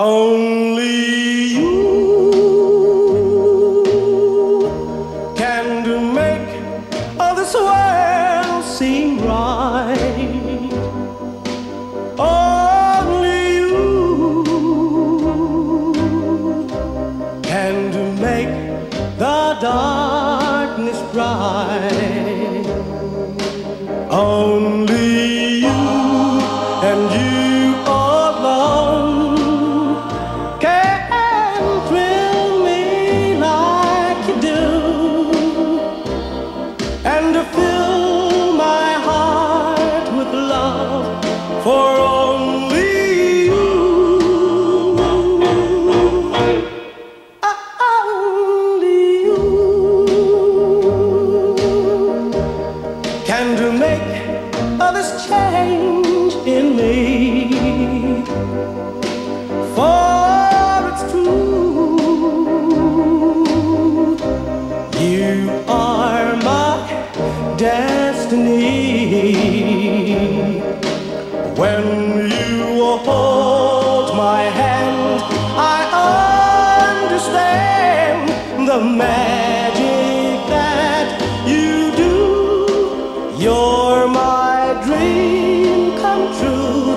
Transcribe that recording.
Only you can make all this world seem right. Only you can make the darkness bright. All this change in me. For it's true, you are my destiny. When you hold my hand, I understand the magic that you do. You're my dream come true,